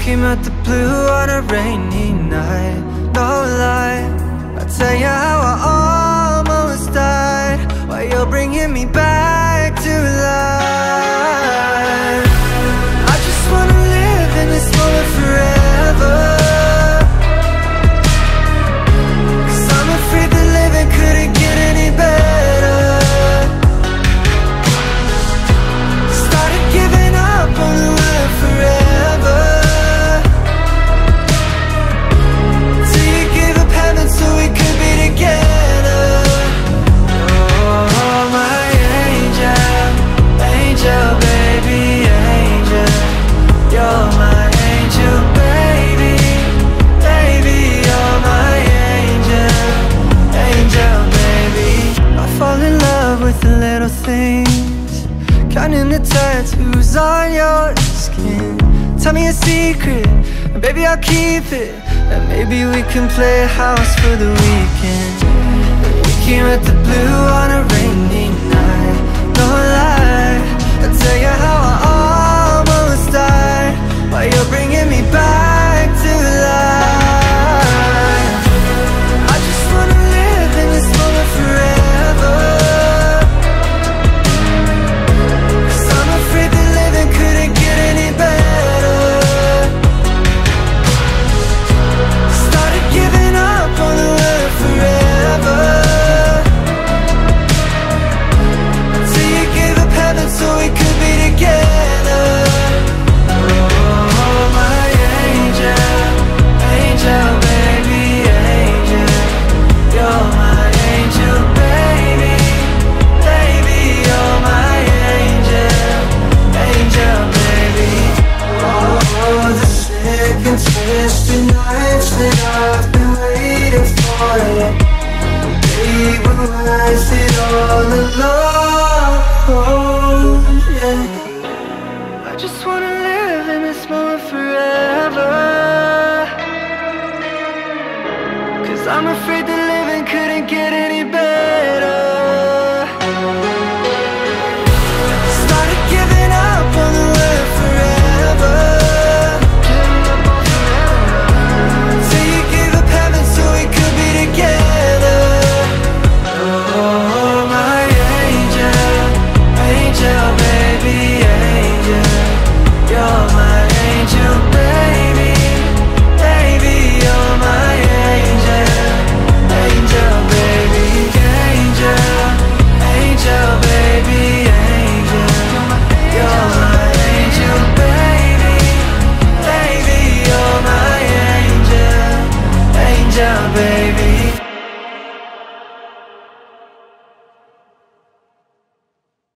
came out the blue on a rainy night No the little things. Counting the tattoos on your skin. Tell me a secret, and baby I'll keep it. And maybe we can play house for the weekend. We came at the blue on a rainy all yeah. I just wanna. baby.